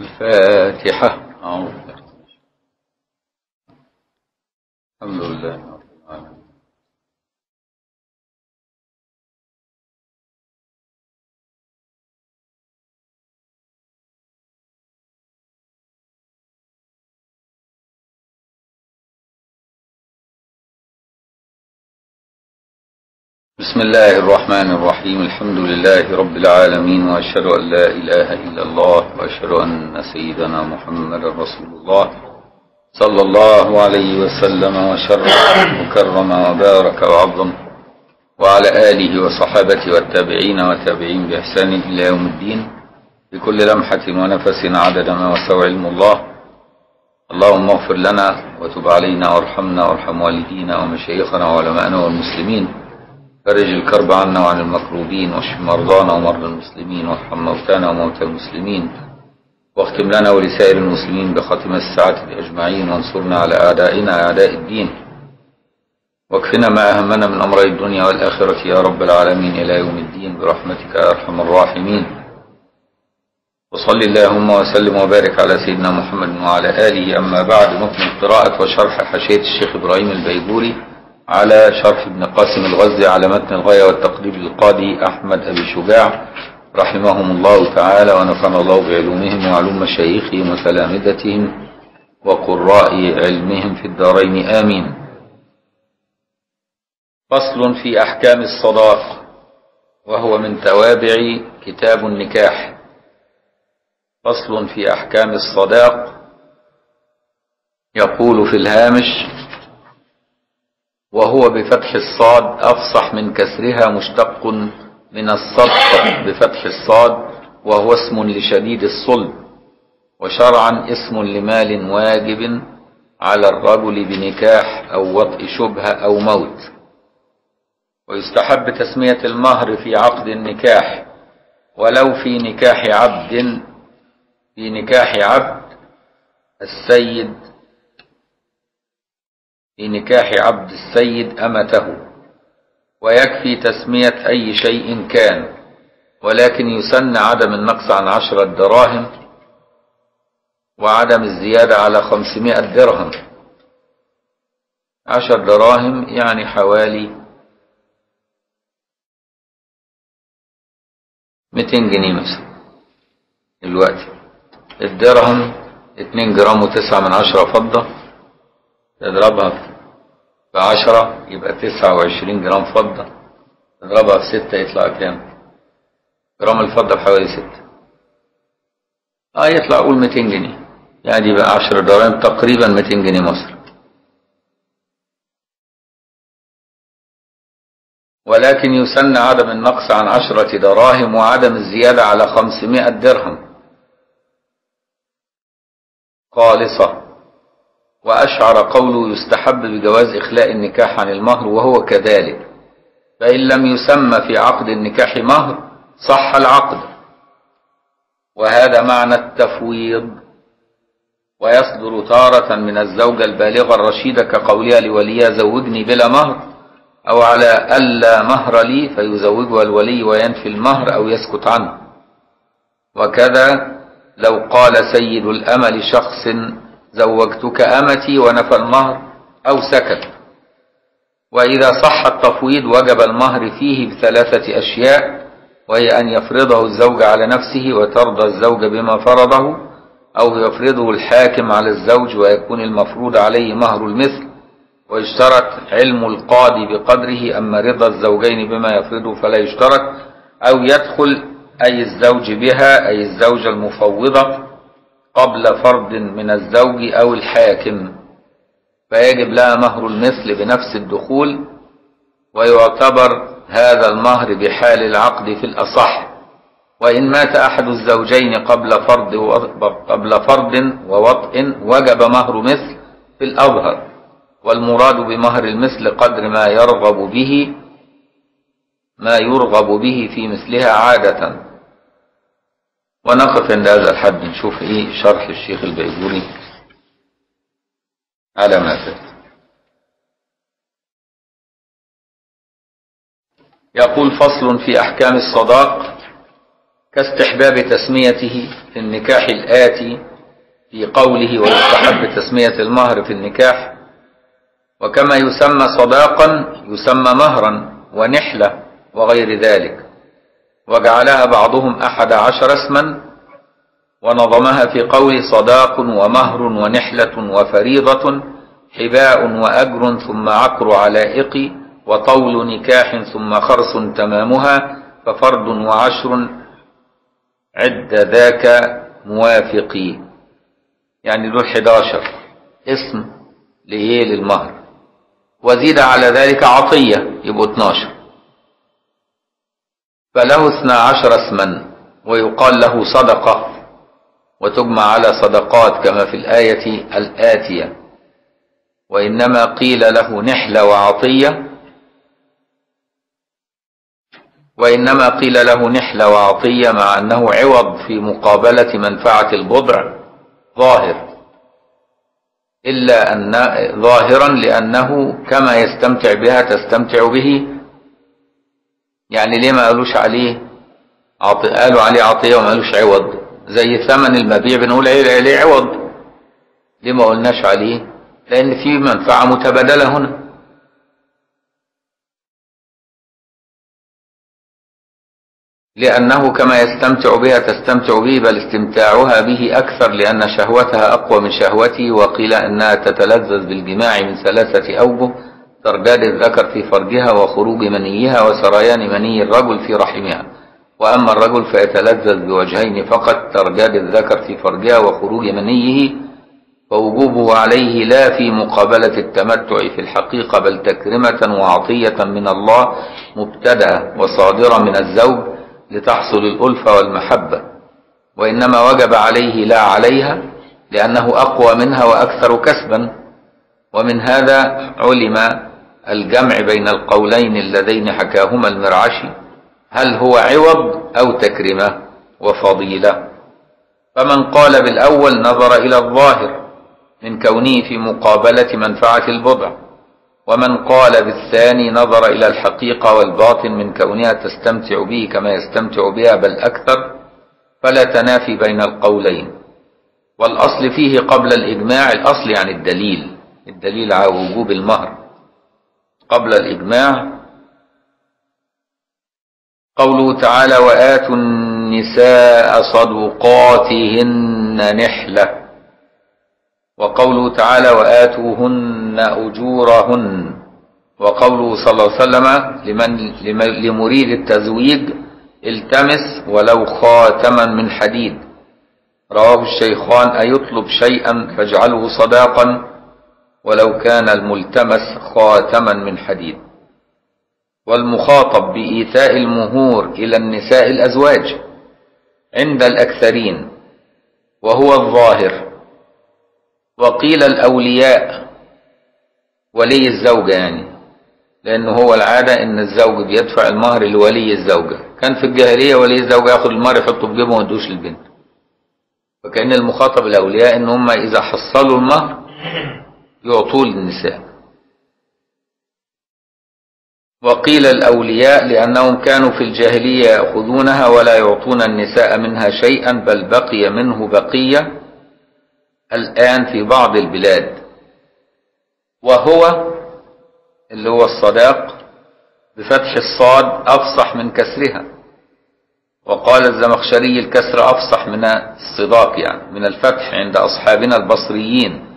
الفاتحة. أعوذ بالله الحمد لله بسم الله الرحمن الرحيم. الحمد لله رب العالمين وأشهد أن لا إله إلا الله وأشهد أن سيدنا محمد رسول الله صلى الله عليه وسلم وشرف وكرم وبارك وعظم وعلى آله وصحابته والتابعين والتابعين بإحسان إلى يوم الدين. بكل لمحة ونفس عدد ما وسع علم الله. اللهم اغفر لنا وتب علينا وارحمنا وارحم والدينا ومشايخنا وعلماءنا والمسلمين. فرج الكرب عنا وعن المكروبين واشف مرضانا ومرضى المسلمين وارحم موتانا وموتى المسلمين. واختم لنا ولسائر المسلمين بخاتم السعادة أجمعين وانصرنا على أعدائنا أعداء الدين. واكفنا ما أهمنا من أمر الدنيا والآخرة يا رب العالمين إلى يوم الدين برحمتك يا أرحم الراحمين. وصل اللهم وسلم وبارك على سيدنا محمد وعلى آله. أما بعد نكمل قراءة وشرح حاشية الشيخ إبراهيم البيجوري على شرح ابن قاسم الغزي على متن الغاية والتقريب للقاضي أحمد أبي شجاع رحمهم الله تعالى ونفعنا الله بعلومهم وعلوم مشايخهم وتلامذتهم وقراء علمهم في الدارين. آمين. فصل في أحكام الصداق وهو من توابع كتاب النكاح. فصل في أحكام الصداق يقول في الهامش وهو بفتح الصاد أفصح من كسرها مشتق من الصدق بفتح الصاد وهو اسم لشديد الصلب وشرعا اسم لمال واجب على الرجل بنكاح أو وطء شبهة أو موت. ويستحب تسمية المهر في عقد النكاح ولو في نكاح عبد في نكاح عبد السيد في نكاح عبد السيد أمته. ويكفي تسمية أي شيء كان ولكن يسن عدم النقص عن عشرة دراهم وعدم الزيادة على خمسمائة درهم. عشر دراهم يعني حوالي ميتين جنيه مثلا. دلوقتي الدرهم اتنين جرام وتسعة من عشرة فضة. تضربها في عشرة يبقى تسعة وعشرين جرام فضة. تضربها في ستة يطلع كام؟ جرام الفضة بحوالي ستة. آه يطلع قول 200 جنيه. يعني يبقى 10 دراهم تقريبا 200 جنيه مصر ولكن يسن عدم النقص عن عشرة دراهم وعدم الزيادة على خمسمائة درهم. خالصة. وأشعر قوله يستحب بجواز إخلاء النكاح عن المهر وهو كذلك. فإن لم يسمى في عقد النكاح مهر صح العقد. وهذا معنى التفويض. ويصدر تارة من الزوجة البالغة الرشيدة كقولها لوليها زوجني بلا مهر. أو على ألا مهر لي فيزوجها الولي وينفي المهر أو يسكت عنه. وكذا لو قال سيد الأمة لشخص زوجتك أمتي ونفى المهر أو سكت. وإذا صح التفويض وجب المهر فيه بثلاثة أشياء وهي أن يفرضه الزوج على نفسه وترضى الزوج بما فرضه أو يفرضه الحاكم على الزوج ويكون المفروض عليه مهر المثل. ويشترط علم القاضي بقدره أما رضا الزوجين بما يفرضه فلا يشترط أو يدخل أي الزوج بها أي الزوجة المفوضة. قبل فرض من الزوج أو الحاكم فيجب لها مهر المثل بنفس الدخول ويعتبر هذا المهر بحال العقد في الأصح. وإن مات أحد الزوجين قبل فرض قبل فرض ووطء وجب مهر مثل في الأظهر. والمراد بمهر المثل قدر ما يرغب به ما يرغب به في مثلها عادة. ونقف عند هذا الحد نشوف إيه شرح الشيخ البيجوري على ما فات. يقول فصل في أحكام الصداق كاستحباب تسميته في النكاح الآتي في قوله ويستحب تسمية المهر في النكاح وكما يسمى صداقا يسمى مهرا ونحلة وغير ذلك. وجعلها بعضهم أحد عشر اسما ونظمها في قول صداق ومهر ونحلة وفريضة حباء وأجر ثم عقر علائق وطول نكاح ثم خرص تمامها ففرد وعشر عد ذاك موافقي يعني دول 11 اسم لإيه؟ للمهر. وزيد على ذلك عطية يبقوا 12 فله 12 اسما ويقال له صدقة وتجمع على صدقات كما في الآية الآتية. وإنما قيل له نحلة وعطية. وإنما قيل له نحلة وعطية مع أنه عوض في مقابلة منفعة البضع ظاهر. إلا أن ظاهرا لأنه كما يستمتع بها تستمتع به يعني ليه ما قالوش عليه عطي قالوا عليه عطية وما قالوش عوض؟ زي ثمن المبيع بنقول عليه عوض. ليه ما قلناش عليه؟ لأن في منفعة متبادلة هنا. لأنه كما يستمتع بها تستمتع به بل استمتاعها به أكثر لأن شهوتها أقوى من شهوته وقيل أنها تتلذذ بالجماع من ثلاثة أوجه. ترداد الذكر في فرجها وخروج منيها وسريان مني الرجل في رحمها. وأما الرجل فيتلذذ بوجهين فقط ترداد الذكر في فرجها وخروج منيه فوجوبه عليه لا في مقابلة التمتع في الحقيقة بل تكرمة وعطية من الله مبتدأة وصادرة من الزوج لتحصل الألفة والمحبة. وإنما وجب عليه لا عليها لأنه أقوى منها وأكثر كسبا. ومن هذا علم الجمع بين القولين اللذين حكاهما المرعشي هل هو عوض أو تكرمة وفضيلة؟ فمن قال بالأول نظر إلى الظاهر من كونه في مقابلة منفعة البضع. ومن قال بالثاني نظر إلى الحقيقة والباطن من كونها تستمتع به كما يستمتع بها بل أكثر. فلا تنافي بين القولين. والأصل فيه قبل الإجماع الأصل يعني الدليل الدليل على وجوب المهر. قبل الإجماع. قوله تعالى وآتوا النساء صدقاتهن نحلة. وقوله تعالى وآتوهن أجورهن. وقوله صلى الله عليه وسلم لمن لمريد التزويج التمس ولو خاتما من حديد. رواه الشيخان أيطلب شيئا فاجعله صداقا. ولو كان الملتمس خاتما من حديد. والمخاطب بإيتاء المهور إلى النساء الأزواج عند الأكثرين وهو الظاهر. وقيل الأولياء ولي الزوجة يعني لأنه هو العادة إن الزوج بيدفع المهر لولي الزوجة. كان في الجاهلية ولي الزوجة ياخد المهر يحطه في جيبه للبنت. فكأن المخاطب الأولياء إن هم إذا حصلوا المهر يعطوه للنساء. وقيل الأولياء لأنهم كانوا في الجاهلية يأخذونها ولا يعطون النساء منها شيئا بل بقي منه بقية الآن في بعض البلاد. وهو اللي هو الصداق بفتح الصاد أفصح من كسرها. وقال الزمخشري الكسر أفصح من الصداق يعني من الفتح عند أصحابنا البصريين.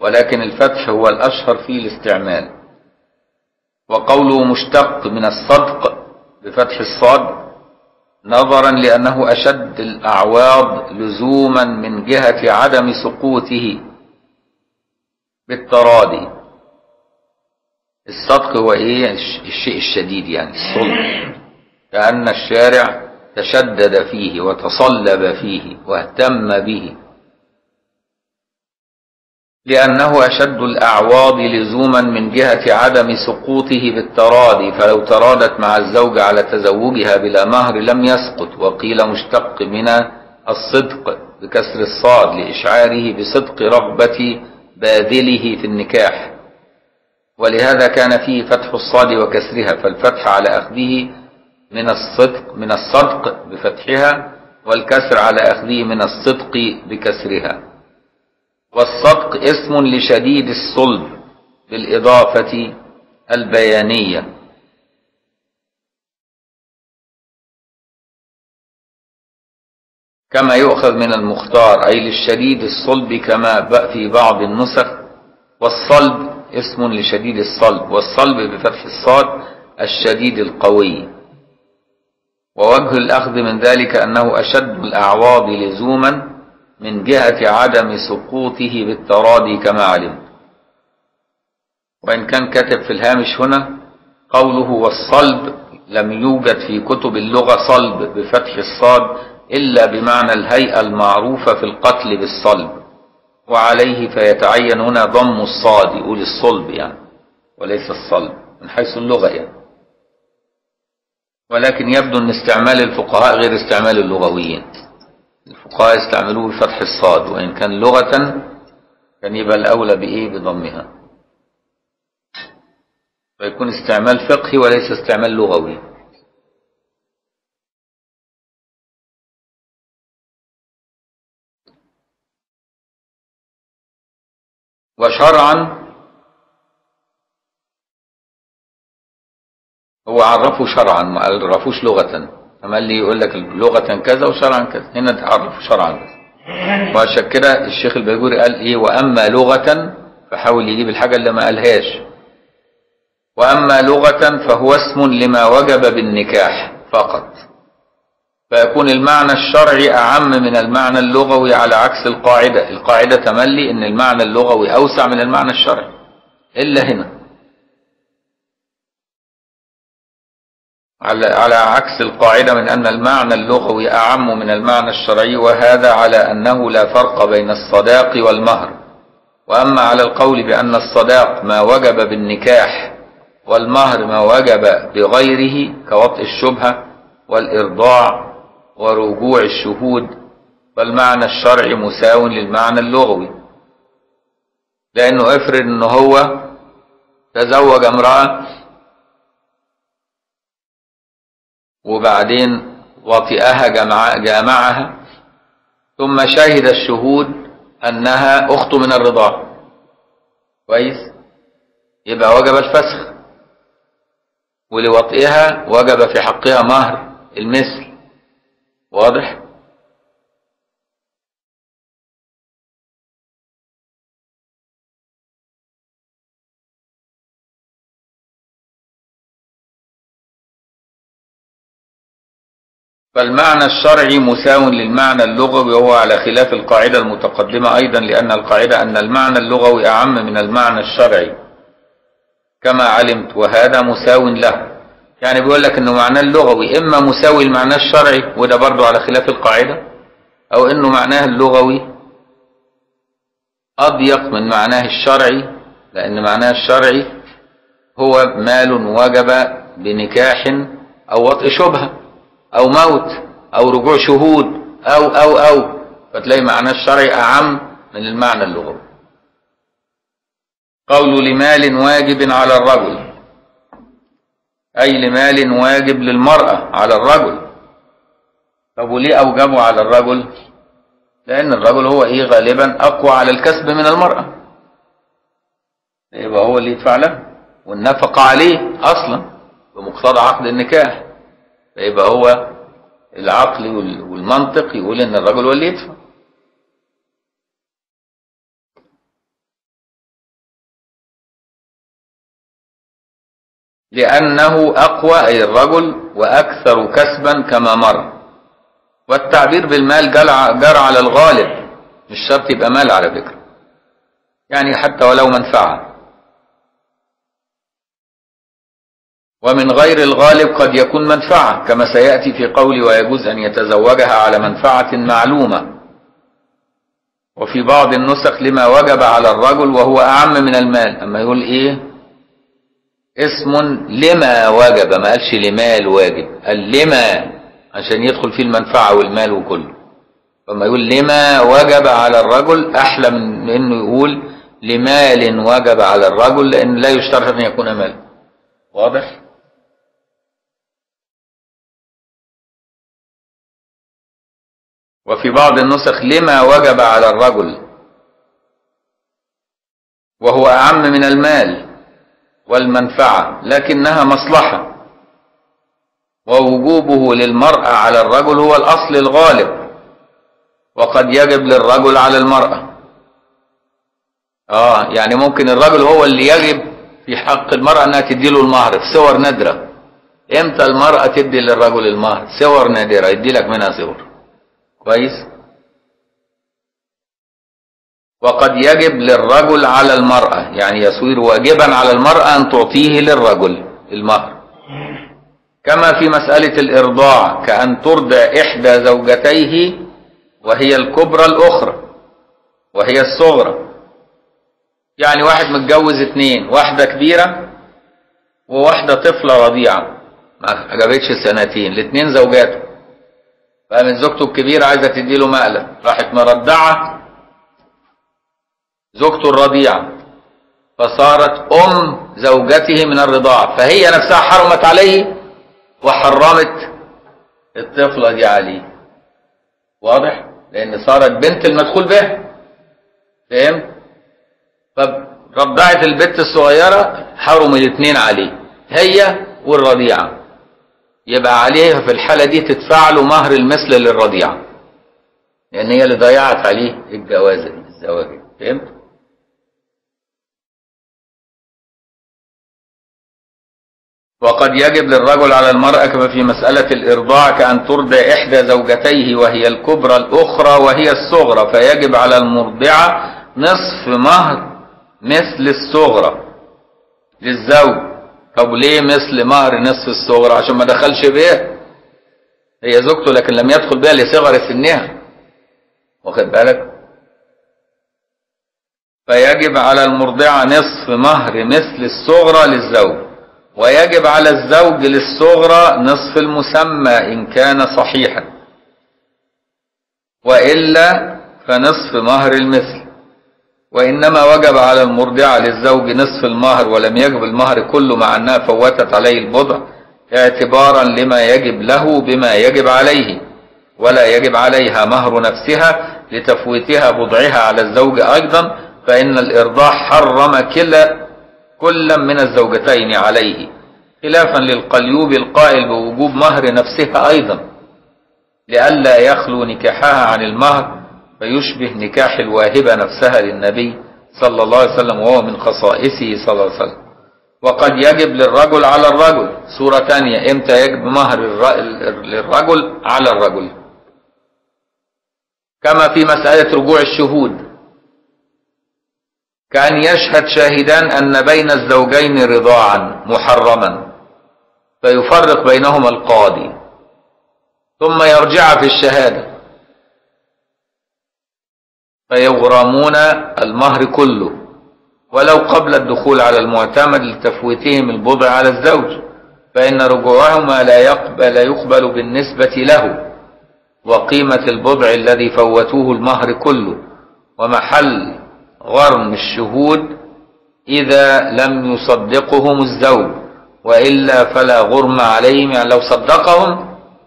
ولكن الفتح هو الأشهر في الاستعمال. وقوله مشتق من الصدق بفتح الصاد نظرا لأنه أشد الأعواض لزوما من جهة عدم سقوطه بالتراضي. الصدق هو إيه؟ الشيء الشديد يعني الصلب. كأن الشارع تشدد فيه وتصلب فيه واهتم به. لأنه أشد الأعواض لزوما من جهة عدم سقوطه بالتراضي فلو ترادت مع الزوج على تزوجها بلا مهر لم يسقط. وقيل مشتق من الصدق بكسر الصاد لإشعاره بصدق رغبة باذله في النكاح. ولهذا كان فيه فتح الصاد وكسرها فالفتح على أخذه من الصدق من الصدق بفتحها والكسر على أخذه من الصدق بكسرها. والصدق اسم لشديد الصلب بالإضافة البيانية. كما يؤخذ من المختار أي للشديد الصلب كما في بعض النسخ. والصلب اسم لشديد الصلب والصلب بفتح الصاد الشديد القوي. ووجه الأخذ من ذلك أنه أشد الأعواض لزوما من جهة عدم سقوطه بالتراضي كما علمت وإن كان كاتب في الهامش هنا قوله والصلب لم يوجد في كتب اللغة صلب بفتح الصاد إلا بمعنى الهيئة المعروفة في القتل بالصلب. وعليه فيتعين هنا ضم الصاد يقول الصلب يعني وليس الصلب من حيث اللغة يعني. ولكن يبدو أن استعمال الفقهاء غير استعمال اللغويين. الفقهاء يستعملوه بفتح الصاد وإن كان لغة كان يبقى الأولى بإيه؟ بضمها. فيكون استعمال فقهي وليس استعمال لغوي. وشرعا هو عرفه شرعا ما عرفوش لغة. أما اللي يقول لك لغة كذا وشرعا كذا. هنا تعرف شرعا بس وعشان كده الشيخ البيجوري قال إيه وأما لغة فحاول يجيب الحاجة اللي ما قالهاش. وأما لغة فهو اسم لما وجب بالنكاح فقط. فيكون المعنى الشرعي أعم من المعنى اللغوي على عكس القاعدة. القاعدة تملي أن المعنى اللغوي أوسع من المعنى الشرعي. إلا هنا. على على عكس القاعدة من أن المعنى اللغوي أعم من المعنى الشرعي وهذا على أنه لا فرق بين الصداق والمهر. وأما على القول بأن الصداق ما وجب بالنكاح والمهر ما وجب بغيره كوطء الشبهة والإرضاع ورجوع الشهود فالمعنى الشرعي مساو للمعنى اللغوي. لأنه افرض أنه هو تزوج امرأة وبعدين وطئها جامعها ثم شهد الشهود أنها أخت من الرضاع كويس؟ يبقى وجب الفسخ. ولوطئها وجب في حقها مهر المثل. واضح؟ فالمعنى الشرعي مساو للمعنى اللغوي وهو على خلاف القاعدة المتقدمة أيضا لأن القاعدة أن المعنى اللغوي أعم من المعنى الشرعي. كما علمت وهذا مساو له. يعني بيقول لك إنه معناه اللغوي إما مساوي المعنى الشرعي وده برضه على خلاف القاعدة أو إنه معناه اللغوي أضيق من معناه الشرعي لأن معناه الشرعي هو مال وجب بنكاح أو وطء شبهة. أو موت أو رجوع شهود أو أو أو فتلاقي معناه الشرعي أعم من المعنى اللغوي. قول لمال واجب على الرجل. أي لمال واجب للمرأة على الرجل. طب وليه أوجبه على الرجل؟ لأن الرجل هو إيه غالبا أقوى على الكسب من المرأة. يبقى هو اللي يدفع له والنفقة عليه أصلا بمقتضى عقد النكاح. فيبقى هو العقل والمنطق يقول إن الرجل هو اللي يدفع. لأنه أقوى أي الرجل وأكثر كسبا كما مر. والتعبير بالمال جرى على الغالب مش شرط يبقى مال على فكرة. يعني حتى ولو منفعة ومن غير الغالب قد يكون منفعة كما سيأتي في قول ويجوز أن يتزوجها على منفعة معلومة. وفي بعض النسخ لما وجب على الرجل وهو أعم من المال. أما يقول إيه؟ اسم لما وجب ما قالش لمال واجب قال لما عشان يدخل فيه المنفعة والمال وكله. فما يقول لما وجب على الرجل أحلى من إنه يقول لمال وجب على الرجل لأن لا يشترط أن يكون مال. واضح؟ وفي بعض النسخ لما وجب على الرجل؟ وهو أعم من المال والمنفعة لكنها مصلحة. ووجوبه للمرأة على الرجل هو الأصل الغالب. وقد يجب للرجل على المرأة. آه يعني ممكن الرجل هو اللي يجب في حق المرأة أنها تديله المهر في صور نادرة. إمتى المرأة تدي للرجل المهر؟ صور نادرة يدي لك منها صور. كويس؟ وقد يجب للرجل على المرأة يعني يصير واجبا على المرأة أن تعطيه للرجل المهر. كما في مسألة الإرضاع كأن ترضع إحدى زوجتيه وهي الكبرى الأخرى وهي الصغرى. يعني واحد متجوز اتنين واحدة كبيرة وواحدة طفلة رضيعة. ما عجبتش سنتين الاتنين زوجاته فقامت زوجته الكبيرة عايزة تديله مقلب. راحت مرضعة زوجته الرضيعة. فصارت أم زوجته من الرضاعة فهي نفسها حرمت عليه وحرمت الطفلة دي عليه واضح؟ لأن صارت بنت المدخول بها فهمت؟ فرضعت البنت الصغيرة حرم الاثنين عليه هي والرضيعة. يبقى عليها في الحالة دي تدفع له مهر المثل للرضيعة لأن هي اللي ضيعت عليه الجوازة دي الزواج. فهمت؟ وقد يجب للرجل على المرأة كما في مسألة الإرضاع كأن ترضع إحدى زوجتيه وهي الكبرى الأخرى وهي الصغرى فيجب على المرضعة نصف مهر مثل الصغرى للزوج. طب ليه مثل مهر نصف الصغرى عشان ما دخلش بيها. هي زوجته لكن لم يدخل بها لصغر سنها. واخد بالك؟ فيجب على المرضعة نصف مهر مثل الصغرى للزوج ويجب على الزوج للصغرى نصف المسمى إن كان صحيحا وإلا فنصف مهر المثل. وإنما وجب على المرضعة للزوج نصف المهر ولم يجب المهر كله مع أنها فوتت عليه البضع اعتبارا لما يجب له بما يجب عليه ولا يجب عليها مهر نفسها لتفويتها بضعها على الزوج أيضا فإن الإرضاع حرم كلا كلا من الزوجتين عليه. خلافا للقليوب القائل بوجوب مهر نفسها أيضا لئلا يخلو نكاحها عن المهر فيشبه نكاح الواهبة نفسها للنبي صلى الله عليه وسلم وهو من خصائصه صلى الله عليه وسلم. وقد يجب للرجل على الرجل. سورة ثانية. إمتى يجب مهر للرجل على الرجل؟ كما في مسألة رجوع الشهود. كأن يشهد شاهدان أن بين الزوجين رضاعا محرما. فيفرق بينهما القاضي. ثم يرجع في الشهادة. فيغرمون المهر كله. ولو قبل الدخول على المعتمد لتفويتهم البضع على الزوج فإن رجوعهما لا يقبل يقبل بالنسبة له وقيمة البضع الذي فوتوه المهر كله. ومحل غرم الشهود إذا لم يصدقهم الزوج وإلا فلا غرم عليهم يعني لو صدقهم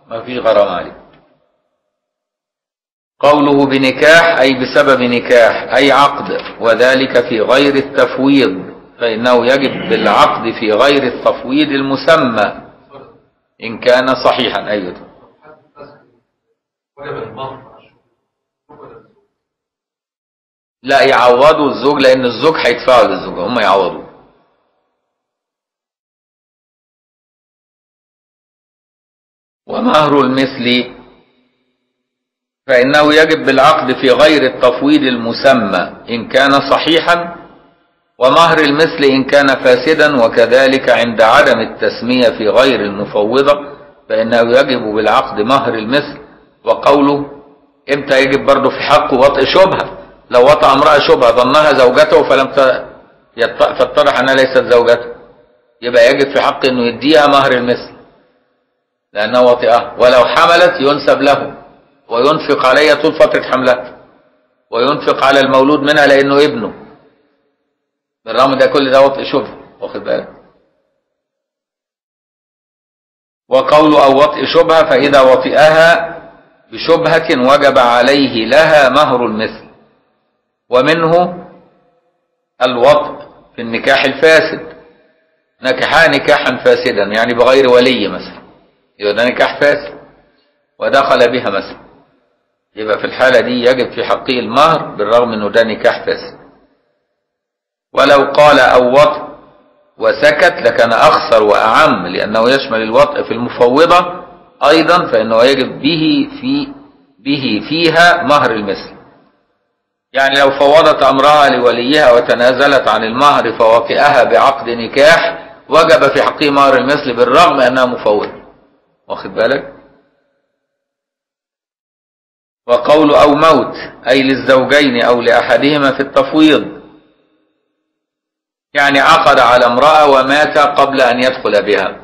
ما فيش غرام عليه قوله بنكاح أي بسبب نكاح أي عقد وذلك في غير التفويض فإنه يجب بالعقد في غير التفويض المسمى إن كان صحيحا أيضا لا يعوضوا الزوج لأن الزوج هيدفعوا للزوج هم يعوضوا. ومهر المثل فإنه يجب بالعقد في غير التفويض المسمى إن كان صحيحا ومهر المثل إن كان فاسدا وكذلك عند عدم التسمية في غير المفوضة فإنه يجب بالعقد مهر المثل. وقوله إمتى يجب برضه في حقه وطء شبهة؟ لو وطأ امرأة شبهة ظنها زوجته فلم تتضح أنها ليست زوجته. يبقى يجب في حقه أنه يديها مهر المثل. لأنه وطئها ولو حملت ينسب له. وينفق عليها طول فترة حملها وينفق على المولود منها لأنه ابنه. بالرغم ده كل ده وطئ شبه واخد بالك؟ وقول أو وطئ شبهة فإذا وطئها بشبهة وجب عليه لها مهر المثل. ومنه الوطء في النكاح الفاسد. نكحا نكاحا فاسدا يعني بغير ولي مثلا. يبقى ده نكاح فاسد. ودخل بها مثلا. يبقى في الحالة دي يجب في حقه المهر بالرغم إنه ده نكاح فاسد. ولو قال أو وطء وسكت لكان أخسر وأعم لأنه يشمل الوطء في المفوضة أيضا فإنه يجب به في به فيها مهر المثل. يعني لو فوضت أمرها لوليها وتنازلت عن المهر فوطئها بعقد نكاح وجب في حقه مهر المثل بالرغم أنها مفوضة. واخد بالك؟ وقول أو موت أي للزوجين أو لأحدهما في التفويض. يعني عقد على امرأة ومات قبل أن يدخل بها.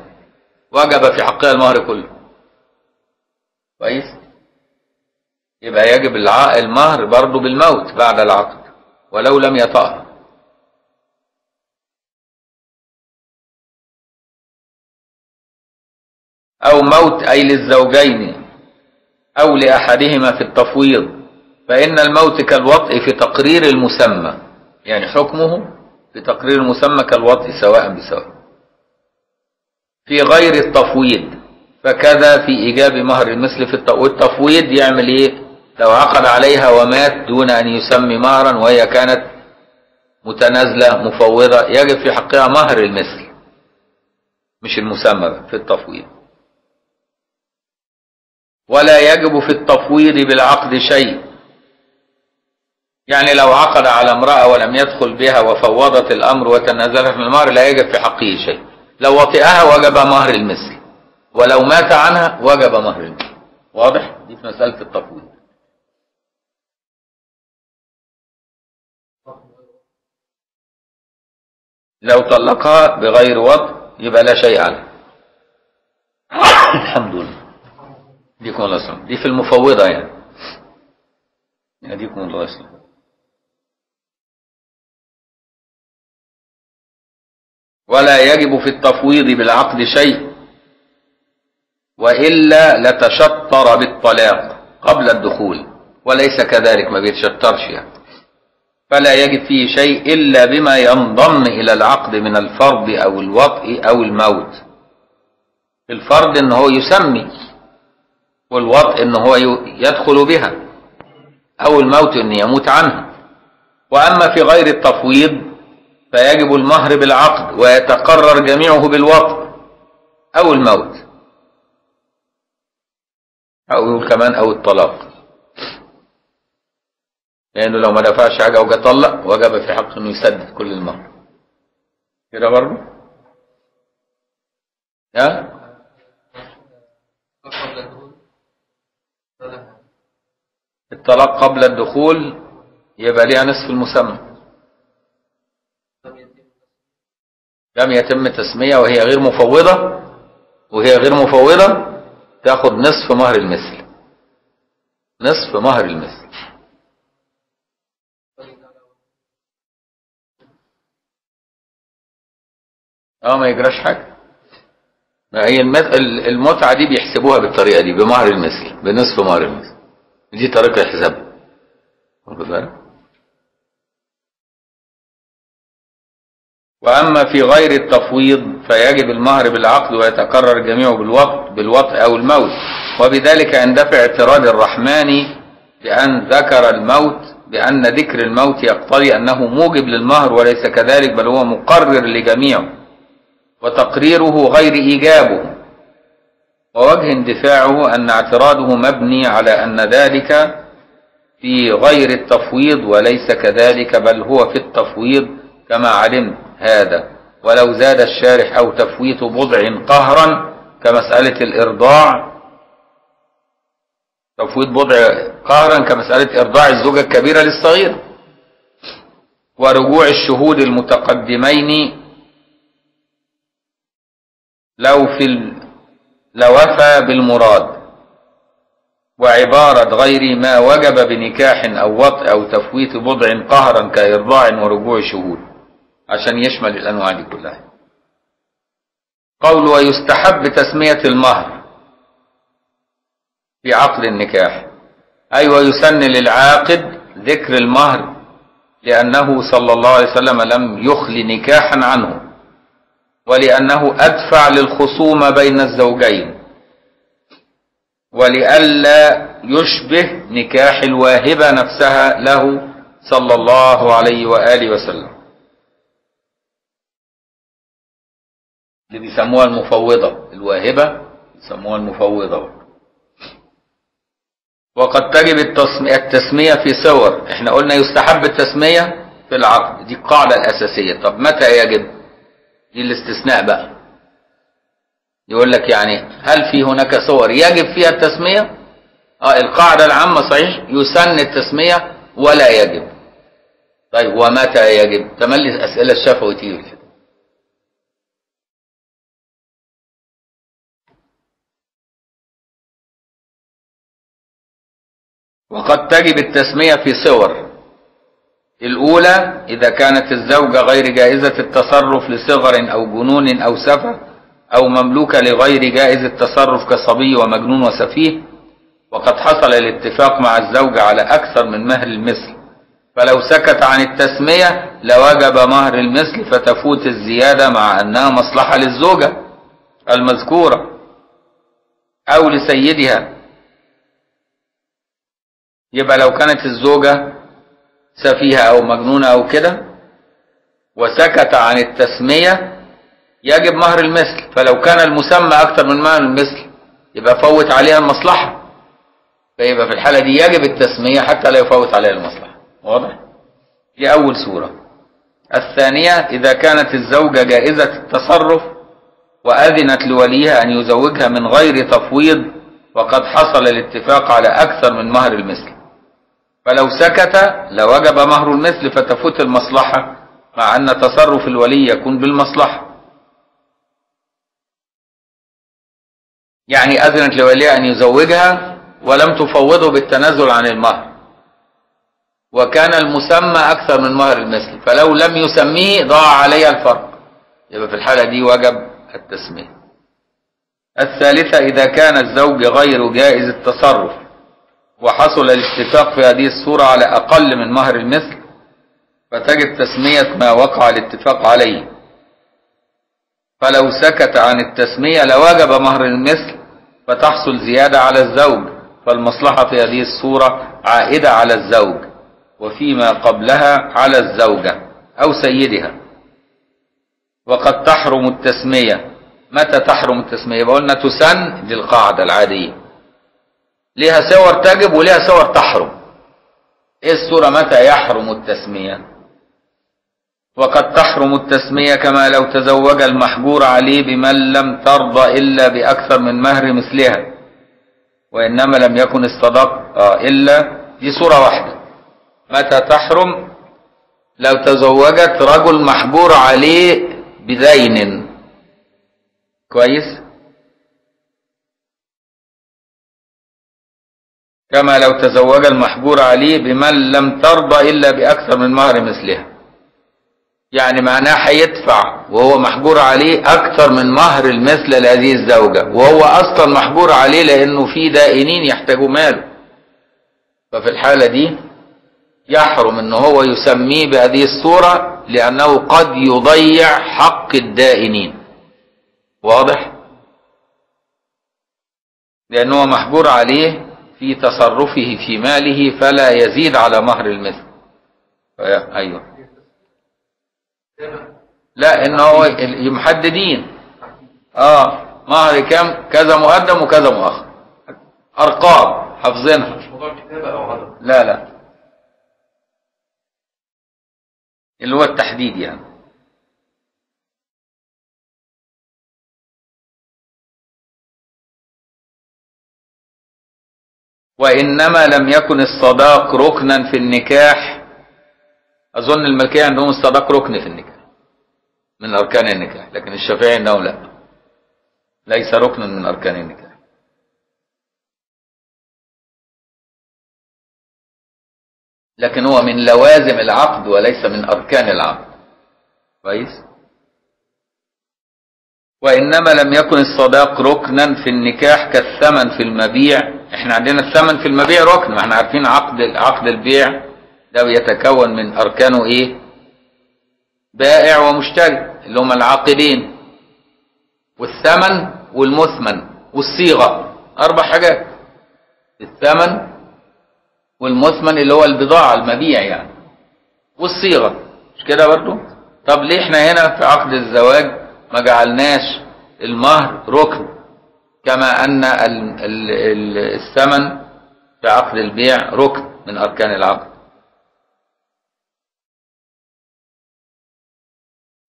وجب في حقها المهر كله. كويس؟ يبقى يجب المهر برضه بالموت بعد العقد ولو لم يطأها. أو موت أي للزوجين. أو لأحدهما في التفويض فإن الموت كالوطء في تقرير المسمى يعني حكمه في تقرير المسمى كالوطء سواء بسواء. في غير التفويض فكذا في إيجاب مهر المثل في الت- والتفويض يعمل إيه؟ لو عقد عليها ومات دون أن يسمي مهرا وهي كانت متنازلة مفوضة يجب في حقها مهر المثل مش المسمى في التفويض. ولا يجب في التفويض بالعقد شيء. يعني لو عقد على امرأة ولم يدخل بها وفوضت الأمر وتنازلت من المهر لا يجب في حقه شيء. لو وطئها وجب مهر المثل. ولو مات عنها وجب مهر المثل. واضح؟ دي في مسألة التفويض. لو طلقها بغير وطء يبقى لا شيء عليه. الحمد لله. ديكم الله يسلم دي في المفوضة يعني. يهديكم الله يسلم ولا يجب في التفويض بالعقد شيء وإلا لتشطر بالطلاق قبل الدخول وليس كذلك ما بيتشطرش يعني. فلا يجب فيه شيء إلا بما ينضم إلى العقد من الفرض أو الوطء أو الموت. الفرض إن هو يسمي. والوطء إن هو يدخل بها أو الموت إن يموت عنها. وأما في غير التفويض فيجب المهر بالعقد ويتقرر جميعه بالوطء أو الموت. أو يقول كمان أو الطلاق. لأنه لو ما دفعش حاجة وجا طلق وجب في حقه إنه يسدد كل المهر. كده برضه؟ ها؟ الطلاق قبل الدخول يبقى ليها نصف المسمى. لم يتم تسمية وهي غير مفوضة وهي غير مفوضة تاخد نصف مهر المثل. نصف مهر المثل. آه ما يجراش حاجة. ما هي المت- ال- المتعة دي بيحسبوها بالطريقة دي بمهر المثل بنصف مهر المثل. دي طريقة بالك؟ وأما في غير التفويض فيجب المهر بالعقد ويتكرر جميعه بالوقت بالوطء أو الموت. وبذلك يندفع اعتراض الرحمن بأن ذكر الموت بأن ذكر الموت يقتضي أنه موجب للمهر وليس كذلك بل هو مقرر لجميعه. وتقريره غير إيجابه. ووجه اندفاعه أن اعتراضه مبني على أن ذلك في غير التفويض وليس كذلك بل هو في التفويض كما علمت هذا ولو زاد الشارح أو تفويت بضع قهرا كمسألة الإرضاع تفويت بضع قهرا كمسألة إرضاع الزوجة الكبيرة للصغير ورجوع الشهود المتقدمين لو في. لوفى بالمراد. وعبارة غير ما وجب بنكاح أو وطء أو تفويت بضع قهرا كإرضاع ورجوع شهود. عشان يشمل الأنواع دي كلها. قول ويستحب تسمية المهر في عقد النكاح. أيوة يسن للعاقد ذكر المهر لأنه صلى الله عليه وسلم لم يخل نكاحا عنه. ولأنه أدفع للخصومة بين الزوجين ولئلا يشبه نكاح الواهبة نفسها له صلى الله عليه وآله وسلم. اللي بيسموها المفوضة الواهبة يسموها المفوضة. وقد تجب التسمية في صور. إحنا قلنا يستحب التسمية في العقد. دي القاعدة الأساسية. طب متى يجب؟ دي الاستثناء بقى. يقول لك يعني هل في هناك صور يجب فيها التسمية؟ آه القاعدة العامة صحيح يسن التسمية ولا يجب. طيب ومتى يجب؟ تملي أسئلة الشفوي تيجي كده وقد تجب التسمية في صور. الأولى إذا كانت الزوجة غير جائزة التصرف لصغر أو جنون أو سفه أو مملوكة لغير جائز التصرف كصبي ومجنون وسفيه وقد حصل الاتفاق مع الزوجة على أكثر من مهر المثل. فلو سكت عن التسمية لوجب مهر المثل فتفوت الزيادة مع أنها مصلحة للزوجة المذكورة أو لسيدها. يبقى لو كانت الزوجة سفيهة أو مجنونة أو كده وسكت عن التسمية يجب مهر المثل. فلو كان المسمى أكثر من مهر المثل يبقى فوت عليها المصلحة. فيبقى في الحالة دي يجب التسمية حتى لا يفوت عليها المصلحة. واضح؟ دي أول صورة الثانية إذا كانت الزوجة جائزة التصرف وأذنت لوليها أن يزوجها من غير تفويض وقد حصل الاتفاق على أكثر من مهر المثل. فلو سكت لوجب مهر المثل فتفوت المصلحة مع أن تصرف الولي يكون بالمصلحة. يعني أذنت لوليها أن يزوجها ولم تفوضه بالتنازل عن المهر. وكان المسمى أكثر من مهر المثل فلو لم يسميه ضاع عليها الفرق. يبقى في الحالة دي وجب التسمية. الثالثة إذا كان الزوج غير جائز التصرف. وحصل الاتفاق في هذه الصورة على أقل من مهر المثل فتجب تسمية ما وقع الاتفاق عليه. فلو سكت عن التسمية لوجب مهر المثل فتحصل زيادة على الزوج. فالمصلحة في هذه الصورة عائدة على الزوج وفيما قبلها على الزوجة أو سيدها. وقد تحرم التسمية. متى تحرم التسمية؟ يبقى قلنا تسن دي القاعدة العادية. ليها صور تجب وليها صور تحرم. إيه الصورة متى يحرم التسمية؟ وقد تحرم التسمية كما لو تزوج المحجور عليه بمن لم ترضى إلا بأكثر من مهر مثلها. وإنما لم يكن الصداق آه إلا دي صورة واحدة. متى تحرم؟ لو تزوجت رجل محجور عليه بدين كويس؟ كما لو تزوج المحجور عليه بمن لم ترضى إلا بأكثر من مهر مثلها. يعني معناه هيدفع وهو محجور عليه أكثر من مهر المثل لهذه الزوجة وهو أصلا محجور عليه لأنه في دائنين يحتاجوا ماله. ففي الحالة دي يحرم أنه هو يسميه بهذه الصورة لأنه قد يضيع حق الدائنين. واضح؟ لأنه محجور عليه في تصرفه في ماله فلا يزيد على مهر المثل. أيوه. لا ان هو محددين آه مهر كام كذا مقدم وكذا مؤخر. أرقام حافظينها. لا لا. اللي هو التحديد يعني. وإنما لم يكن الصداق ركنا في النكاح. أظن الملكية عندهم الصداق ركن في النكاح من أركان النكاح لكن الشافعي عندهم لا. ليس ركن من أركان النكاح. لكن هو من لوازم العقد وليس من أركان العقد. كويس؟ وإنما لم يكن الصداق ركنا في النكاح كالثمن في المبيع. إحنا عندنا الثمن في المبيع ركن ما إحنا عارفين عقد عقد البيع ده بيتكون من أركانه إيه؟ بائع ومشتري اللي هم العاقدين والثمن والمثمن والصيغة أربع حاجات. الثمن والمثمن اللي هو البضاعة المبيع يعني. والصيغة مش كده برضو؟ طب ليه إحنا هنا في عقد الزواج ما جعلناش المهر ركن؟ كما ال- الثمن في عقد البيع ركن من أركان العقد.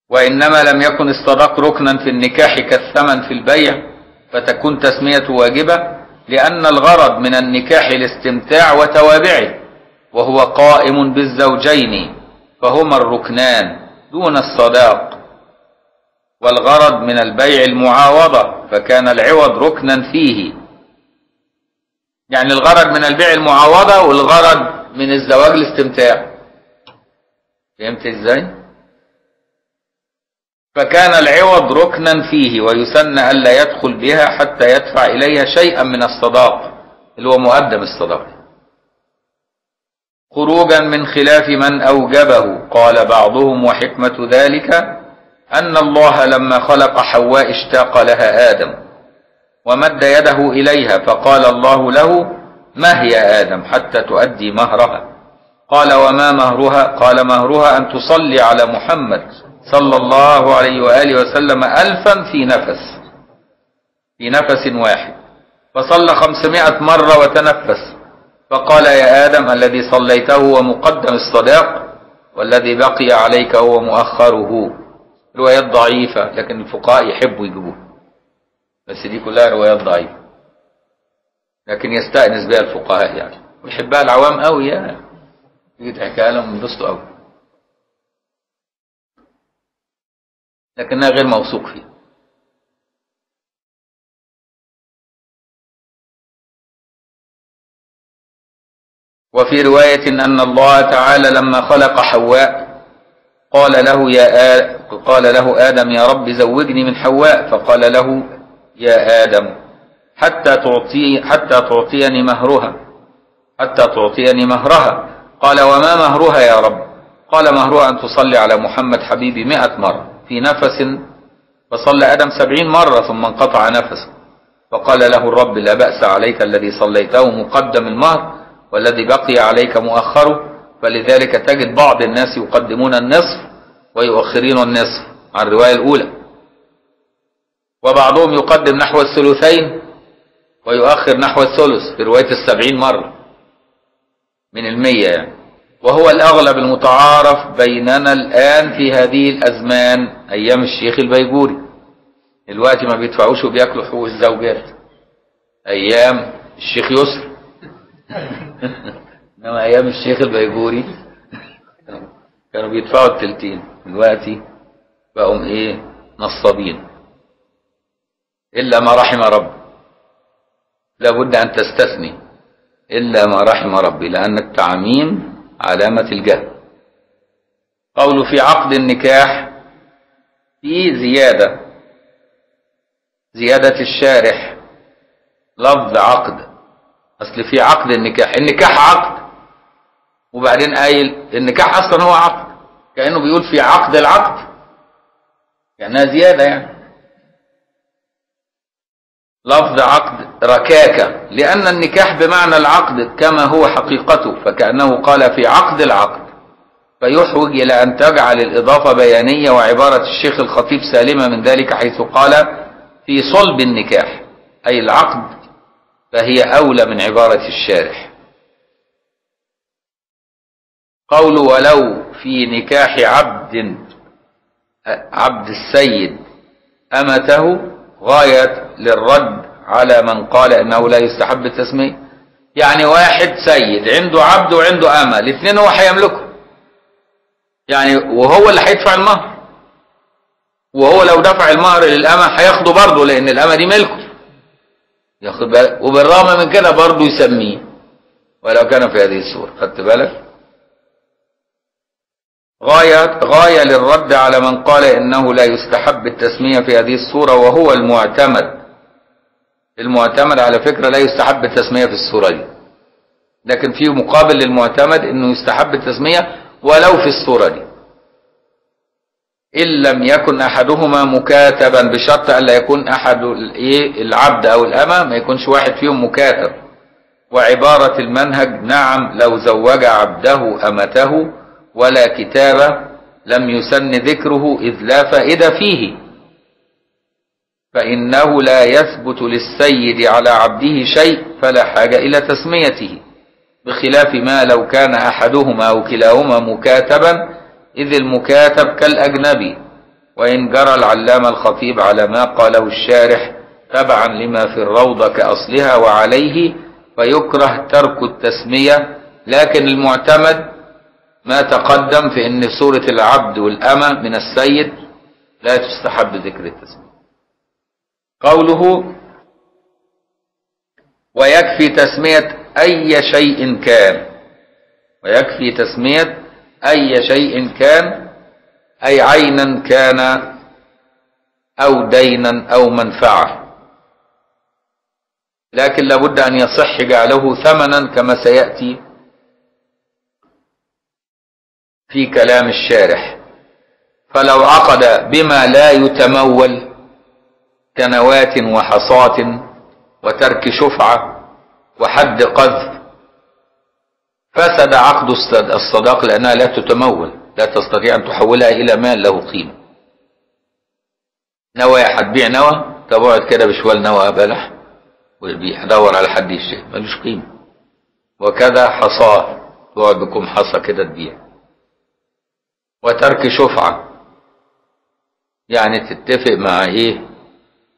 وإنما لم يكن الصداق ركنا في النكاح كالثمن في البيع فتكون تسميته واجبة لأن الغرض من النكاح الاستمتاع وتوابعه وهو قائم بالزوجين فهما الركنان دون الصداق. والغرض من البيع المعاوضة فكان العوض ركنا فيه. يعني الغرض من البيع المعاوضة والغرض من الزواج الاستمتاع. فهمت إزاي؟ فكان العوض ركنا فيه ويسن ألا يدخل بها حتى يدفع إليها شيئا من الصداق اللي هو مقدم الصداق. خروجا من خلاف من أوجبه قال بعضهم وحكمة ذلك أن الله لما خلق حواء اشتاق لها آدم ومد يده إليها فقال الله له ما هي آدم حتى تؤدي مهرها؟ قال وما مهرها؟ قال مهرها أن تصلي على محمد صلى الله عليه وآله وسلم ألفا في نفس في نفس واحد. فصلى خمسمائة مرة وتنفس فقال يا آدم الذي صليته هو مقدم الصداق والذي بقي عليك هو مؤخره. روايات ضعيفة لكن الفقهاء يحبوا يجيبوها. بس دي كلها روايات ضعيفة. لكن يستأنس بها الفقهاء يعني. ويحبها العوام قوي يعني. تيجي تحكيها لهم ينبسطوا قوي لكنها غير موثوق فيها وفي رواية أن الله تعالى لما خلق حواء قال له يا. قال له آدم يا رب زوجني من حواء. فقال له يا آدم حتى تعطي حتى تعطيني مهرها حتى تعطيني مهرها. قال وما مهرها يا رب؟ قال مهرها أن تصلي على محمد حبيبي مئة مرة في نفس فصلى آدم سبعين مرة ثم انقطع نفسه. فقال له الرب لا بأس عليك الذي صليته مقدم المهر والذي بقي عليك مؤخره. فلذلك تجد بعض الناس يقدمون النصف ويؤخرون النصف عن الرواية الأولى. وبعضهم يقدم نحو الثلثين ويؤخر نحو الثلث في رواية السبعين مرة من المية يعني. وهو الأغلب المتعارف بيننا الآن في هذه الأزمان أيام الشيخ البيجوري. الوقت ما بيدفعوش وبياكلوا حقوق الزوجات. أيام الشيخ يسر. إنما أيام الشيخ البيجوري كانوا بيدفعوا التلتين. دلوقتي بقوا إيه؟ نصابين. إلا ما رحم رب. لابد أن تستثني. إلا ما رحم ربي لأن التعميم علامة الجهل. قول في عقد النكاح في زيادة. زيادة الشارح. لفظ عقد. أصل في عقد النكاح. النكاح عقد. وبعدين قايل النكاح أصلا هو عقد كأنه بيقول في عقد العقد كأنها زيادة يعني. لفظ عقد ركاكة لأن النكاح بمعنى العقد كما هو حقيقته فكأنه قال في عقد العقد. فيحوج إلى أن تجعل الإضافة بيانية وعبارة الشيخ الخطيب سالمة من ذلك حيث قال في صلب النكاح أي العقد فهي أولى من عبارة الشارح. قول ولو في نكاح عبد عبد السيد أمته غاية للرد على من قال إنه لا يستحب التسمية. يعني واحد سيد عنده عبد وعنده أمة الاثنين هو هيملكه يعني وهو اللي هيدفع المهر. وهو لو دفع المهر للأمة هياخده برضه لأن الأمة دي ملكه. ياخد بالك وبالرغم من كده برضه يسميه. ولو كان في هذه الصورة خدت بالك؟ غاية غاية للرد على من قال إنه لا يستحب التسمية في هذه الصورة وهو المعتمد. المعتمد على فكرة لا يستحب التسمية في الصورة دي. لكن في مقابل للمعتمد إنه يستحب التسمية ولو في الصورة دي. إن لم يكن أحدهما مكاتبا بشرط ألا يكون أحد العبد أو الأمة ما يكونش واحد فيهم مكاتب. وعبارة المنهج نعم لو زوج عبده أمته ولا كتابة لم يسن ذكره إذ لا فائدة فيه. فإنه لا يثبت للسيد على عبده شيء فلا حاجة إلى تسميته بخلاف ما لو كان أحدهما أو كلاهما مكاتبا إذ المكاتب كالأجنبي. وإن جرى العلامة الخطيب على ما قاله الشارح تبعا لما في الروضة كأصلها وعليه فيكره ترك التسمية لكن المعتمد ما تقدم في أن سورة العبد والأمة من السيد لا تستحب ذكر التسمية قوله ويكفي تسمية أي شيء كان. ويكفي تسمية أي شيء كان أي عينا كان أو دينا أو منفعة. لكن لابد أن يصح جعله ثمنا كما سيأتي في كلام الشارح. فلو عقد بما لا يتمول كنوات وحصاة وترك شفعة وحد قذف فسد عقد الصداق لأنها لا تتمول لا تستطيع أن تحولها إلى مال له قيمة. نوى هتبيع نوى؟ تبعد كده بشوال نوى بلح ويبيع دور على حد يشتري ملوش قيمة. وكذا حصاه تقعد بكم حصى كده تبيع. وترك شفعة. يعني تتفق مع إيه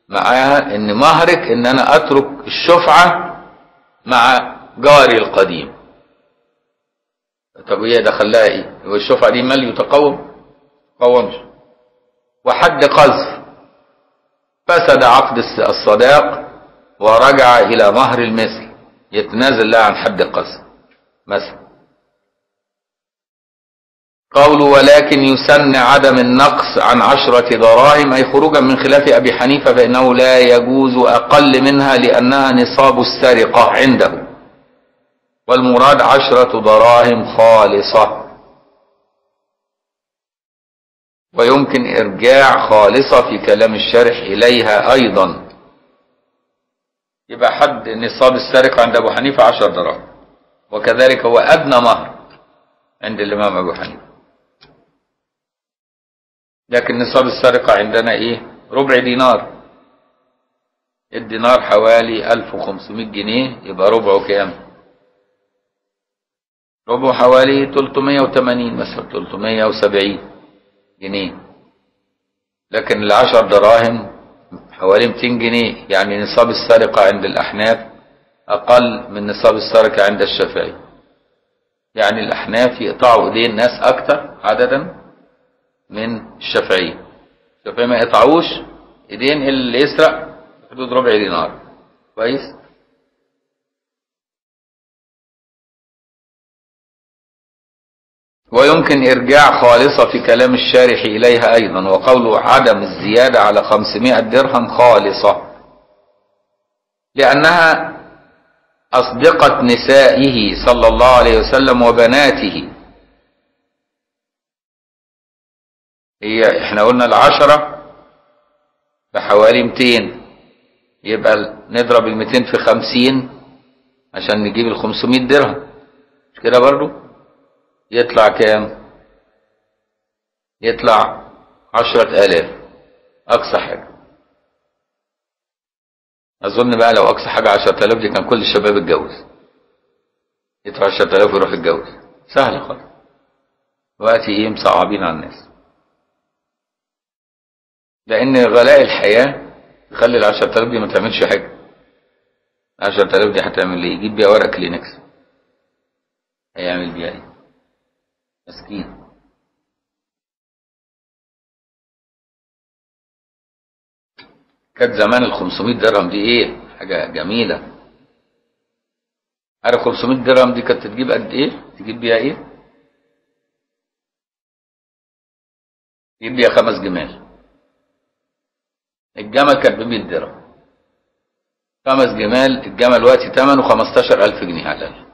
معاها إن مهرك إن أنا أترك الشفعة مع جاري القديم. طب هي دخلها إيه هو الشفعة دي مال يتقوم؟ قومش. وحد قذف. فسد عقد الصداق ورجع إلى مهر المثل. يتنازل لها عن حد القذف. مثلا. قول ولكن يسن عدم النقص عن عشرة دراهم أي خروجا من خلاف أبي حنيفة فإنه لا يجوز أقل منها لأنها نصاب السرقة عنده. والمراد عشرة دراهم خالصة. ويمكن إرجاع خالصة في كلام الشارح إليها أيضا. يبقى حد نصاب السرقة عند أبو حنيفة عشر دراهم. وكذلك هو أدنى مهر عند الإمام أبو حنيفة. لكن نصاب السرقة عندنا إيه؟ ربع دينار. الدينار حوالي 1500 جنيه يبقى ربعه كام؟ ربعه حوالي 380 مثلا 370 جنيه. لكن العشر دراهم حوالي 200 جنيه يعني نصاب السرقة عند الأحناف أقل من نصاب السرقة عند الشافعي. يعني الأحناف يقطعوا إيدين الناس أكتر عددا. من الشافعي الشافعي ما يقطعوش إيدين اللي يسرق حدود ربع دينار. كويس؟ ويمكن إرجاع خالصة في كلام الشارح إليها أيضا وقوله عدم الزيادة على 500 درهم خالصة. لأنها أصدقت نسائه صلى الله عليه وسلم وبناته. هي إحنا قلنا العشرة بحوالي 200 يبقى نضرب ال 200 في 50 عشان نجيب ال 500 درهم. مش كده برضو؟ يطلع كام؟ يطلع عشرة آلاف. أقصى حاجة. أظن بقى لو حاجة عشرة آلاف دي كان كل الشباب اتجوز. يدفع عشرة آلاف ويروح يتجوز. سهل خالص. دلوقتي إيه؟ مصعبين على الناس. لأن غلاء الحياة تخلي العشرة آلاف دي ما تعملش حاجة. العشرة آلاف دي هتعمل إيه؟ يجيب بيها ورق كلينكس هيعمل بيها إيه؟ مسكين. كانت زمان ال 500 درهم دي إيه؟ حاجة جميلة. عارف 500 درهم دي كانت تجيب قد إيه؟ تجيب بيها إيه؟ تجيب بيها خمس جمال. الجمل كانت ب 100 درهم. خمس جمال الجمل وقت ثمنه 15000 جنيه على الأقل.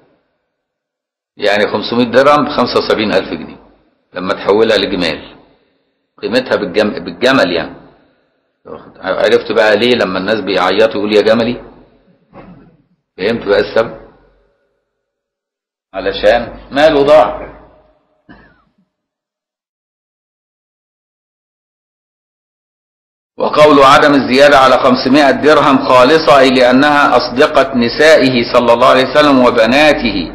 يعني 500 درهم ب 75000 جنيه. لما تحولها لجمال. قيمتها بالجم... بالجمل يعني. عرفت بقى ليه لما الناس بيعيطوا يقول يا جملي؟ فهمت بقى السبب؟ علشان ماله ضاع. وقول عدم الزيادة على 500 درهم خالصة أي لأنها أصدقت نسائه صلى الله عليه وسلم وبناته.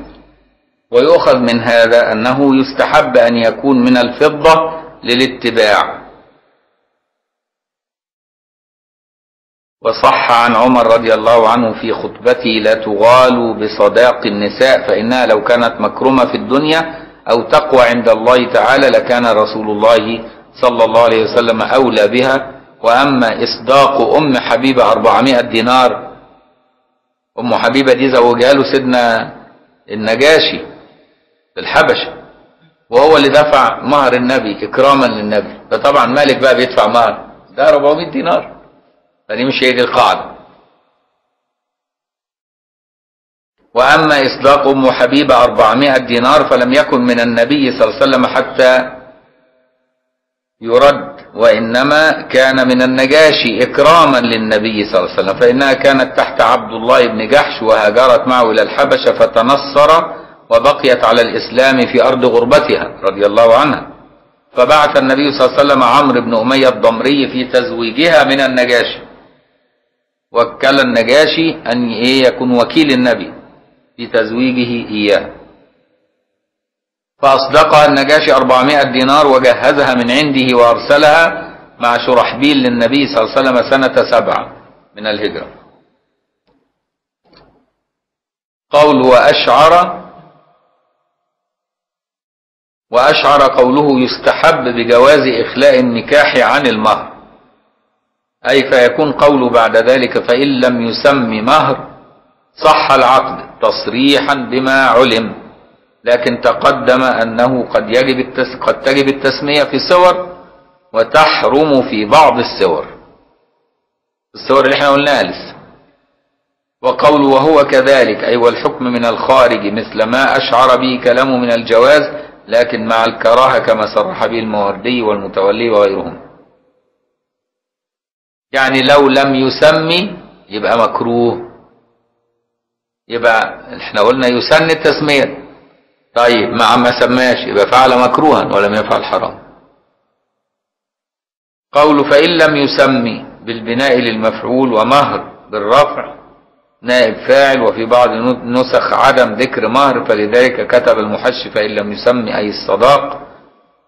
ويؤخذ من هذا أنه يستحب أن يكون من الفضة للاتباع. وصح عن عمر رضي الله عنه في خطبته لا تغالوا بصداق النساء فإنها لو كانت مكرمة في الدنيا أو تقوى عند الله تعالى لكان رسول الله صلى الله عليه وسلم أولى بها وأما إصداق أم حبيبة 400 دينار أم حبيبة دي زوجها له سيدنا النجاشي الحبشة وهو اللي دفع مهر النبي إكراما للنبي فطبعا مالك بقى بيدفع مهر ده 400 دينار فدي مش هي دي القاعدة. وأما إصداق أم حبيبة 400 دينار فلم يكن من النبي صلى الله عليه وسلم حتى يرد وإنما كان من النجاشي إكراما للنبي صلى الله عليه وسلم فإنها كانت تحت عبد الله بن جحش وهاجرت معه إلى الحبشة فتنصر وبقيت على الإسلام في أرض غربتها رضي الله عنها. فبعث النبي صلى الله عليه وسلم عمرو بن أمية الضمري في تزويجها من النجاشي. وكل النجاشي أن يكون وكيل النبي في تزويجه إياه. فأصدقها النجاشي 400 دينار وجهزها من عنده وأرسلها مع شرحبيل للنبي صلى الله عليه وسلم سنة سبعة من الهجرة. قول وأشعر وأشعر قوله يستحب بجواز إخلاء النكاح عن المهر. أي فيكون قوله بعد ذلك فإن لم يسم مهر صح العقد تصريحا بما علم. لكن تقدم أنه قد يجب التس... قد تجب التسمية في صور وتحرم في بعض الصور الصور اللي إحنا قلناها لسه. وقول وهو كذلك أي والحكم من الخارج مثل ما أشعر به كلامه من الجواز لكن مع الكراهة كما صرح به الموردي والمتولي وغيرهم. يعني لو لم يسمي يبقى مكروه. يبقى إحنا قلنا يسن التسمية. طيب مع ما سماش يبقى فعل مكروها ولم يفعل حرام. قول فإن لم يسمي بالبناء للمفعول ومهر بالرفع نائب فاعل وفي بعض نسخ عدم ذكر مهر فلذلك كتب المحش فإن لم يسمي أي الصداق.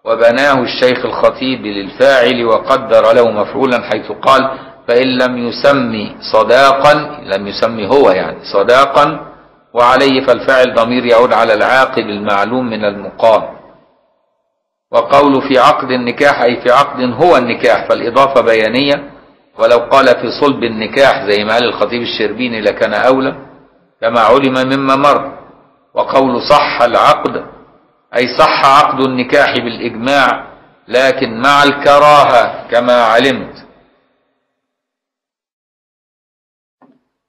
وبناه الشيخ الخطيب للفاعل وقدر له مفعولا حيث قال فإن لم يسمي صداقا لم يسمي هو يعني صداقا وعليه فالفاعل ضمير يعود على العاقل المعلوم من المقام. وقول في عقد النكاح أي في عقد هو النكاح فالإضافة بيانية. ولو قال في صلب النكاح زي ما قال الخطيب الشربيني لكان أولى كما علم مما مر. وقول صح العقد أي صح عقد النكاح بالإجماع لكن مع الكراهة كما علمت.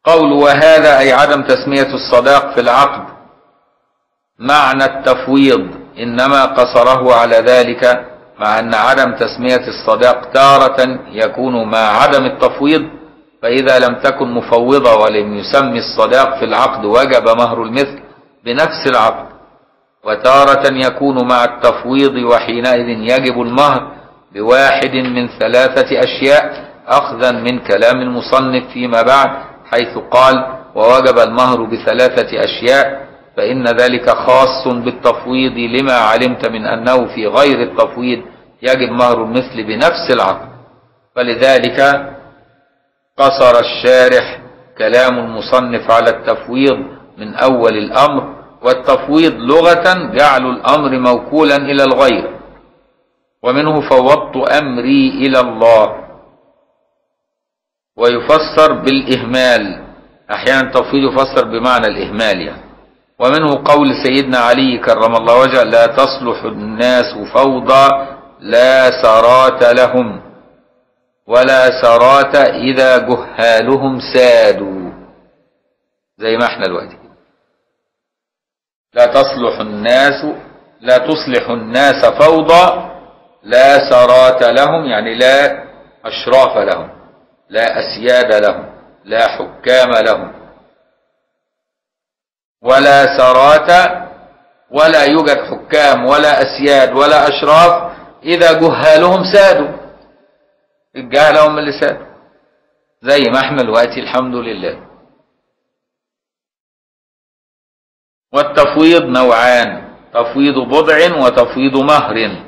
قول وهذا أي عدم تسمية الصداق في العقد معنى التفويض إنما قصره على ذلك مع أن عدم تسمية الصداق تارة يكون مع عدم التفويض فإذا لم تكن مفوضة ولم يسمي الصداق في العقد وجب مهر المثل بنفس العقد وتارة يكون مع التفويض وحينئذ يجب المهر بواحد من ثلاثة أشياء أخذا من كلام المصنف فيما بعد حيث قال ووجب المهر بثلاثة أشياء فإن ذلك خاص بالتفويض لما علمت من أنه في غير التفويض يجب مهر المثل بنفس العقد. فلذلك قصر الشارح كلام المصنف على التفويض من أول الأمر والتفويض لغة جعل الأمر موكولا إلى الغير. ومنه فوضت أمري إلى الله. ويفسر بالإهمال. أحيانا التفويض يفسر بمعنى الإهمال يعني. ومنه قول سيدنا علي كرم الله وجهه لا تصلح الناس فوضى لا سرات لهم ولا سرات إذا جهالهم سادوا. زي ما إحنا دلوقتي لا تصلح الناس لا تصلح الناس فوضى لا سرات لهم يعني لا أشراف لهم. لا أسياد لهم لا حكام لهم ولا سرات ولا يوجد حكام ولا أسياد ولا أشراف إذا جهالهم سادوا الجهل هم اللي سادوا. زي ما إحنا دلوقتي الحمد لله. والتفويض نوعان تفويض بضع وتفويض مهر.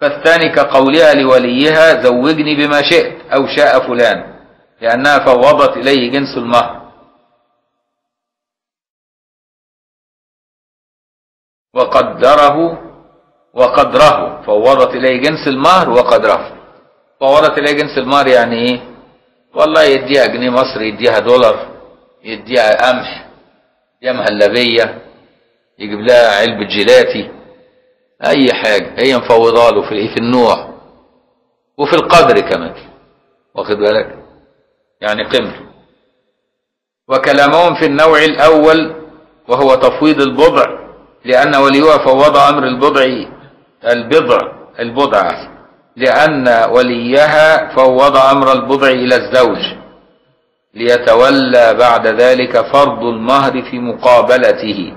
فالثاني كقولها لوليها زوجني بما شئت أو شاء فلان لأنها فوضت إليه جنس المهر. وقدره وقدره فوضت إليه جنس المهر وقدره. فوضت إليه جنس المهر يعني إيه؟ والله يديها جنيه مصري يديها دولار يديها قمح يديها مهلبية يجيب لها علبة جيلاتي. أي حاجة هي مفوضة له في في النوع. وفي القدر كمان. واخد بالك؟ يعني قمر. وكلامهم في النوع الأول وهو تفويض البضع لأن وليها فوض أمر البضع البضع البضعة لأن وليها فوض أمر البضع إلى الزوج. ليتولى بعد ذلك فرض المهر في مقابلته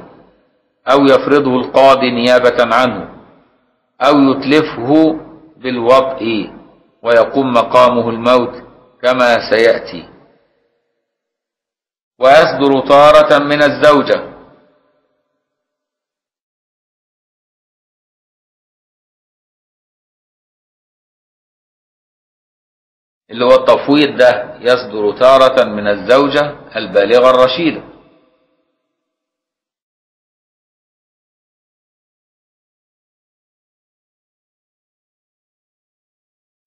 أو يفرضه القاضي نيابة عنه. أو يتلفه بالوطء ويقوم مقامه الموت كما سيأتي. ويصدر طارة من الزوجة. اللي هو التفويض ده يصدر تارة من الزوجة البالغة الرشيدة.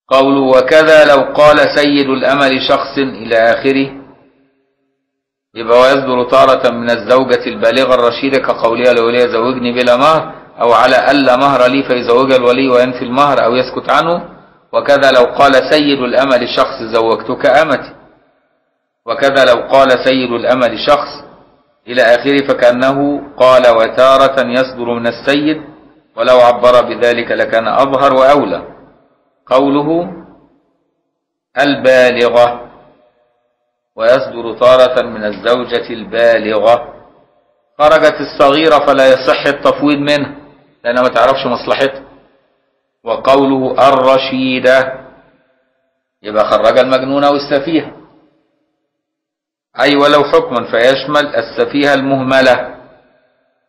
قوله وكذا لو قال سيد الأمل شخص إلى آخره. يبقى ويصدر تارة من الزوجة البالغة الرشيدة كقولها لولي زوجني بلا مهر أو على ألا مهر لي فيزوج الولي وينفي المهر أو يسكت عنه. وكذا لو قال سيد الأمل شخص زوجتك أمتي. وكذا لو قال سيد الأمل شخص إلى آخره فكأنه قال وتارة يصدر من السيد. ولو عبر بذلك لكان أظهر وأولى. قوله البالغة ويصدر تارة من الزوجة البالغة. خرجت الصغيرة فلا يصح التفويض منها لأنها ما تعرفش مصلحتها. وقوله الرشيدة يبقى خرج المجنون والسفيه. أي ولو حكما فيشمل السفيه المهملة.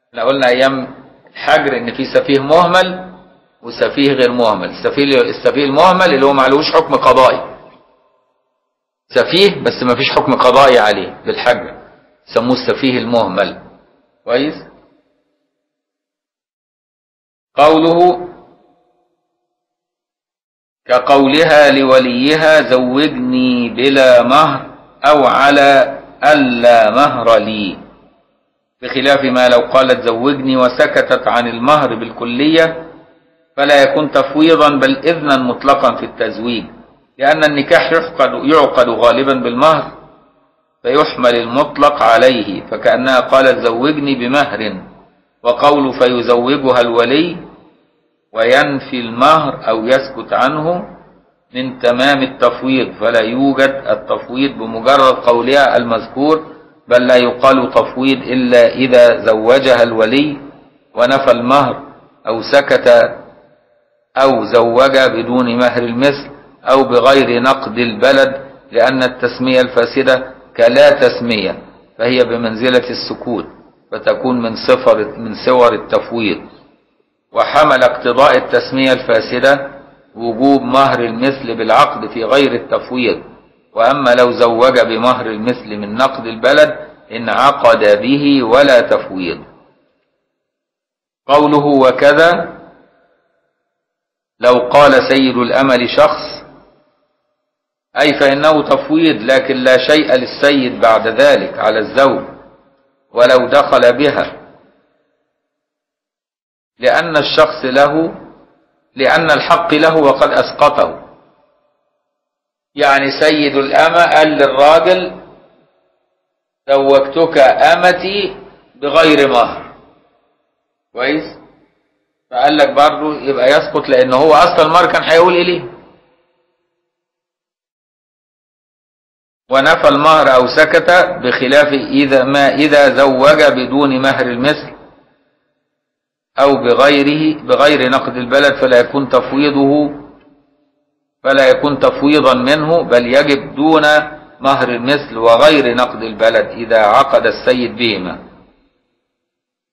إحنا قلنا أيام الحجر إن في سفيه مهمل وسفيه غير مهمل. السفيه السفيه المهمل اللي هو معلوش حكم قضائي. سفيه بس ما فيش حكم قضائي عليه بالحجر سموه السفيه المهمل. كويس؟ قوله كقولها لوليها زوجني بلا مهر أو على ألا مهر لي. بخلاف ما لو قالت زوجني وسكتت عن المهر بالكلية فلا يكون تفويضا بل إذنا مطلقا في التزويج لأن النكاح يعقد, يعقد غالبا بالمهر فيحمل المطلق عليه فكأنها قالت زوجني بمهر وقول فيزوجها الولي وينفي المهر أو يسكت عنه من تمام التفويض فلا يوجد التفويض بمجرد قولها المذكور بل لا يقال تفويض إلا إذا زوجها الولي ونفى المهر أو سكت أو زوج بدون مهر المثل أو بغير نقد البلد لأن التسمية الفاسدة كلا تسمية فهي بمنزلة السكوت فتكون من صفر من صور التفويض. وحمل اقتضاء التسمية الفاسدة وجوب مهر المثل بالعقد في غير التفويض. وأما لو زوج بمهر المثل من نقد البلد انعقد به ولا تفويض. قوله وكذا لو قال سيد الأمل شخص أي فإنه تفويض لكن لا شيء للسيد بعد ذلك على الزوج ولو دخل بها. لأن الشخص له لأن الحق له وقد أسقطه. يعني سيد الأمة قال للراجل زوجتك أمتي بغير مهر. كويس؟ فقال لك برضه يبقى يسقط لأن هو أصل المهر كان هيقول إليه ونفى المهر أو سكت بخلاف إذا ما إذا زوج بدون مهر المثل أو بغيره بغير نقد البلد فلا يكون تفويضه فلا يكون تفويضا منه بل يجب دون مهر المثل وغير نقد البلد إذا عقد السيد بهما.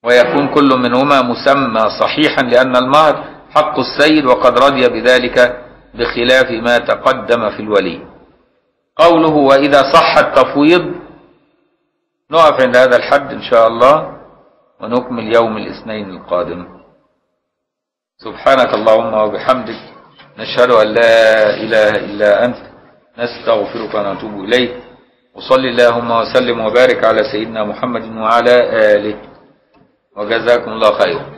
ويكون كل منهما مسمى صحيحا لأن المهر حق السيد وقد رضي بذلك بخلاف ما تقدم في الولي. قوله وإذا صح التفويض نقف عند هذا الحد إن شاء الله ونكمل يوم الاثنين القادم. سبحانك اللهم وبحمدك نشهد أن لا إله إلا أنت نستغفرك ونتوب إليك. وصل اللهم وسلم وبارك على سيدنا محمد وعلى آله. وجزاكم الله خيرا.